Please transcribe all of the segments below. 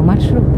Расчет нового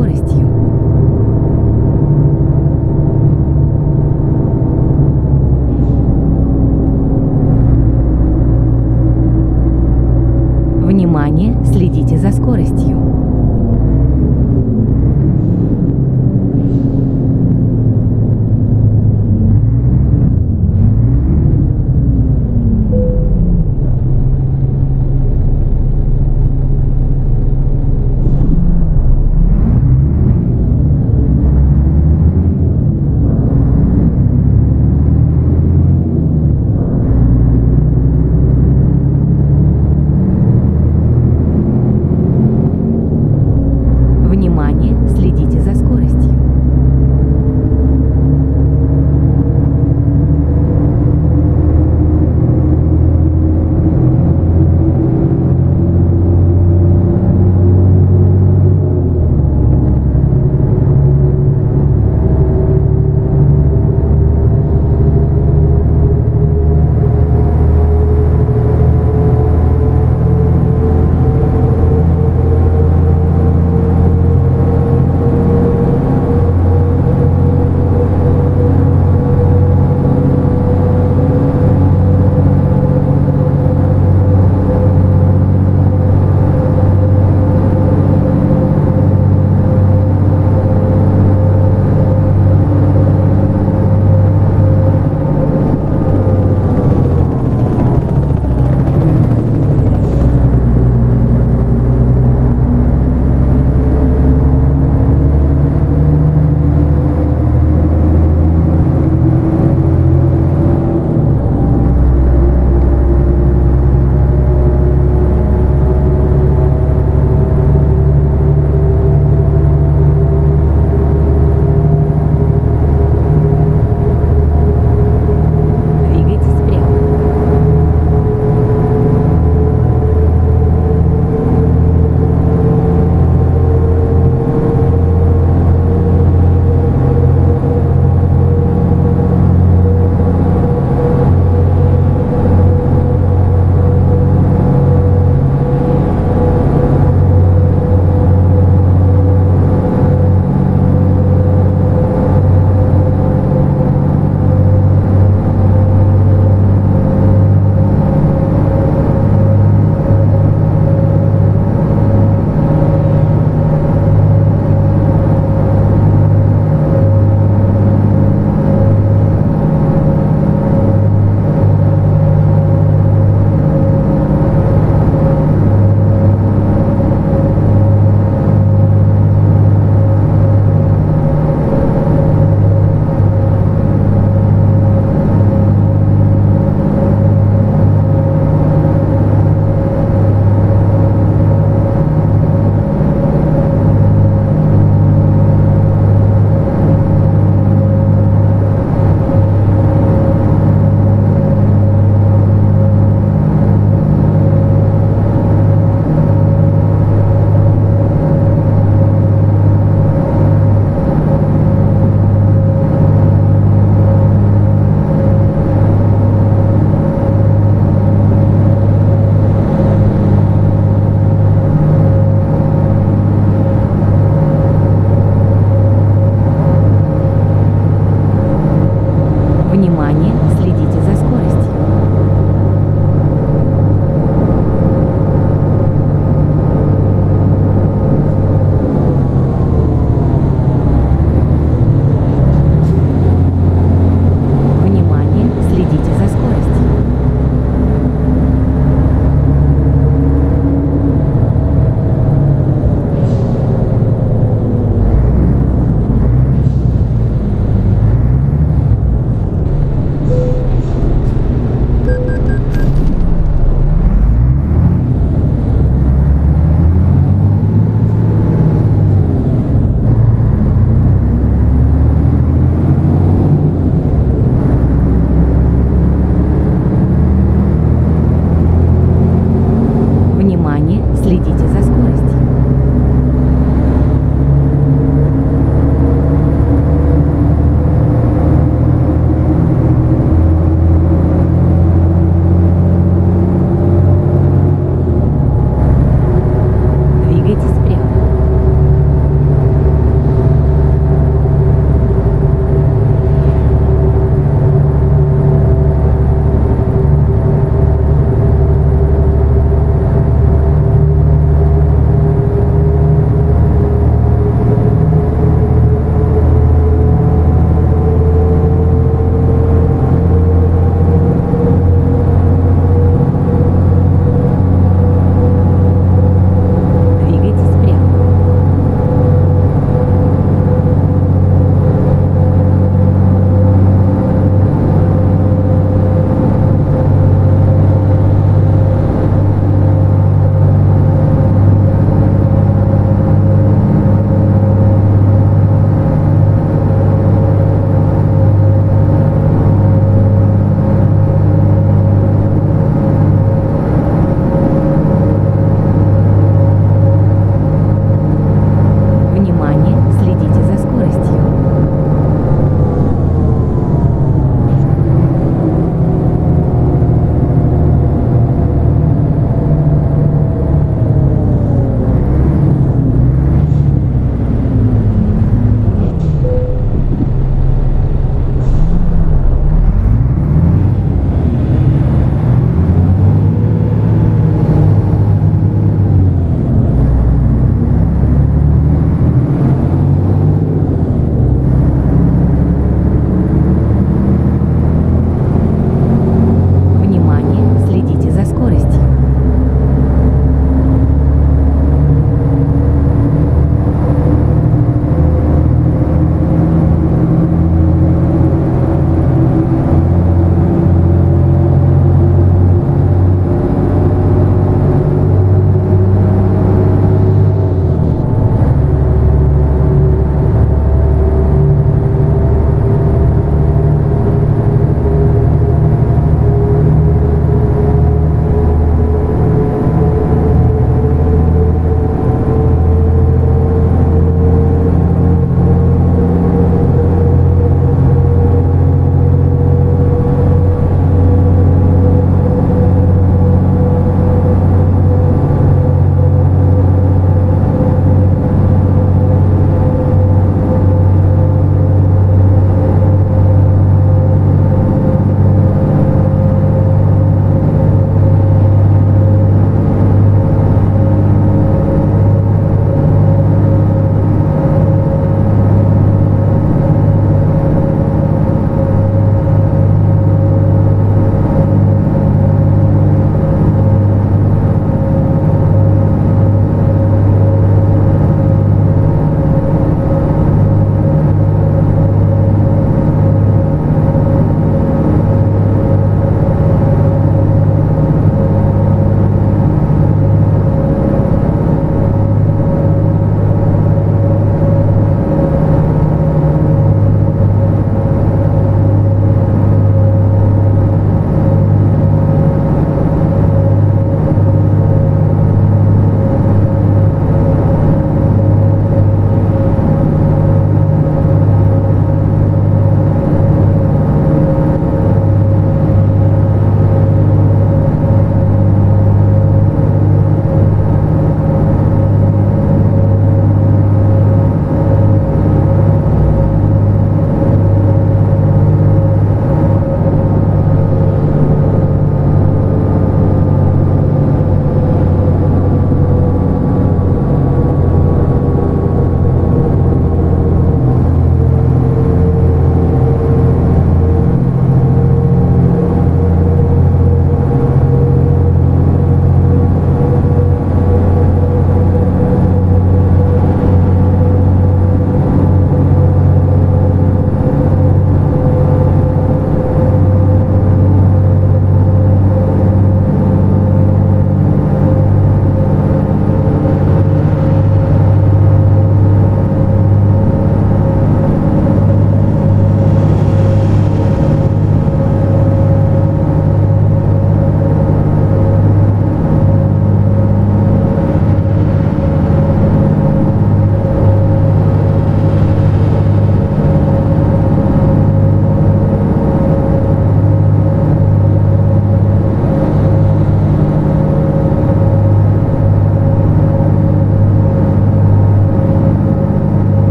скоростью. Внимание, следите за скоростью.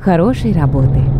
Хорошей работы.